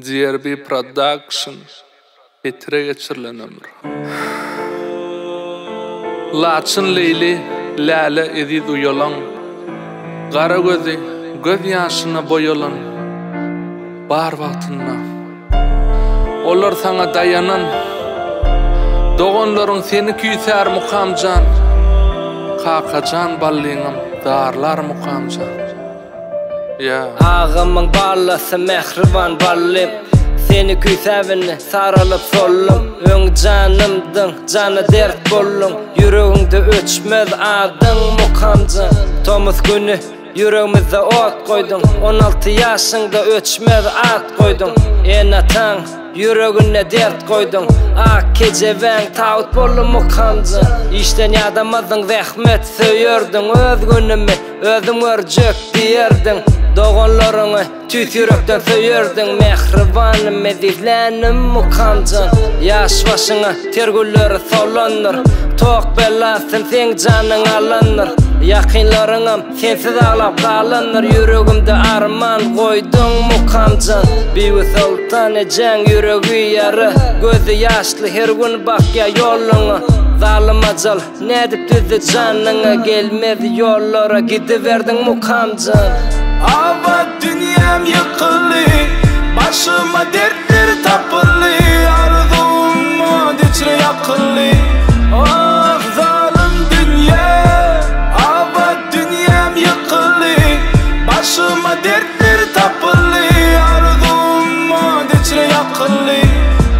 DRB Production etire geçirilenimdir. Laçın leyli, lale edi duyolan, Qara gözi, göz yaşına boyolan, Bar vaqtınna, Olar sana dayanan, Doğunların seni küyser mukamcan, Kaka can ballinam, darlar mukamcan. Ağamın balası mehriban ballim Seni küsevin saralıp sollum Ön canımdın canı dert bollum Yürüğünde üçmez adın mukamcı Tomuz günü yürüğümüzde ot koydum 16 yaşında üçmez at koydum En atan yürüğünde dert koydum Ak kece ben taut bollum mukamcı İşten yadamadın vehmet söyördün Öz günümü özüm örcök diyerdin Doğanlarını tüt yürekten söyürdün Mehrivanım edilenim mukancın Yaş başına tergülleri sallanır Tok belasın sen canın alınır Yakinlarınım sensiz alap dalınır Yürüğümde arman koydun mukancın Bivi sultan ecen yürüğü yarı Gözü yaşlı her gün bak ya yolunu Zalim acal nedip düzü canını Gelmedi yollara gidiverdin mukancın Ava dünyam yıkılı Başıma dertler tapılı arzum o içine yakılı Oh zalim dünya Ava dünyam yıkılı Başıma dertler tapılı arzum o içine yakılı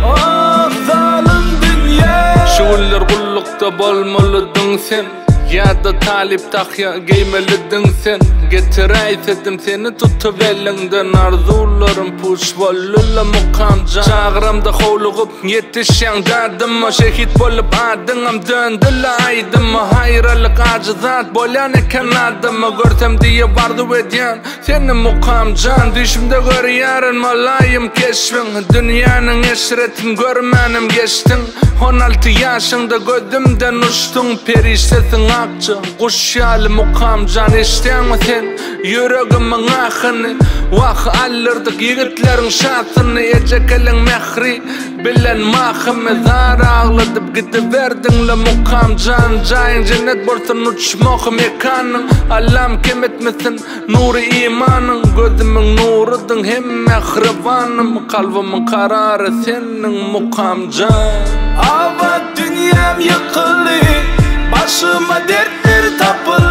Oh zalim dünya Şu eller kullukta balmalıdın sen Yada talip takya geymeli dinsen Getirey sedim seni tutu velinden Arzularım push volluyla mukanca Çağramda kholugup yetişen dadima Şehit bolip adınam döndüla aydıma Hayralik acı zat bolyan eken adıma Görsem diye vardı vediyan seni mukamcan Düşümde gör yarın malayim keşvin Dünyanın eşretin görmenim geçtin 16 yaşında gödümden uçtun Perişte Ağçı, kuşyalı mukam can eşten mi sen? Yöreğe mün ağını, vahı alırdık yigitlerin şatını Ecek elin mehri, bilen mağı mı zar ağladıp Gidi verdin le mukam can, cayın cennet bursun uç mokı mekanın Allah'ım kim etmesin, nuri imanın Gözümün nurudun hem mehri vanım Kalbımın kararı senin mukam can Ava dünyam yıkılı Başıma dertler tapın